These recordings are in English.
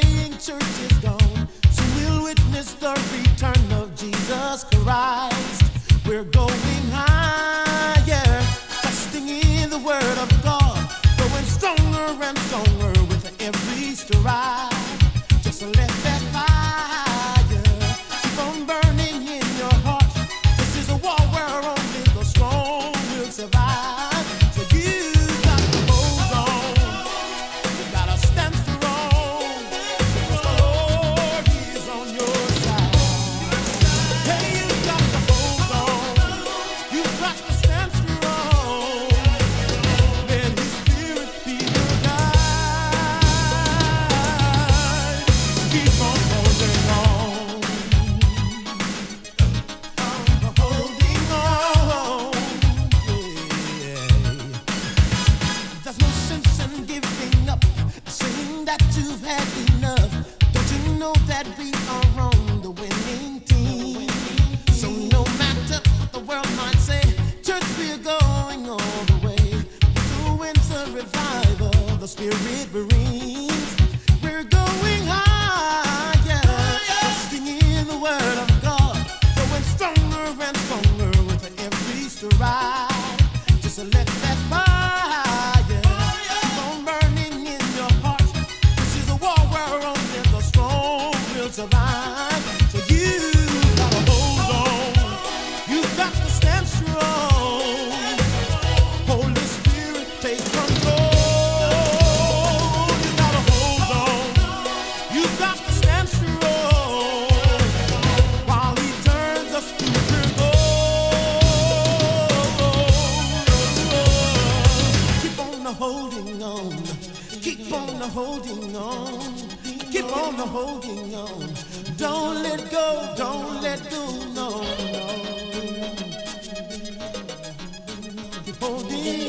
playing church is gone. So we'll witness the return of Jesus Christ. We're going higher, trusting in the word of God, going stronger and stronger with every stride. Just let that you've had enough. Don't you know that we are on the winning team? So no matter what the world might say, church we're going all the way. Winter revival, the spirit marines. holding on. Keep on the holding on. Don't let go, don't let go, no, no. Keep holding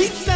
You.